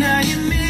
Now you mean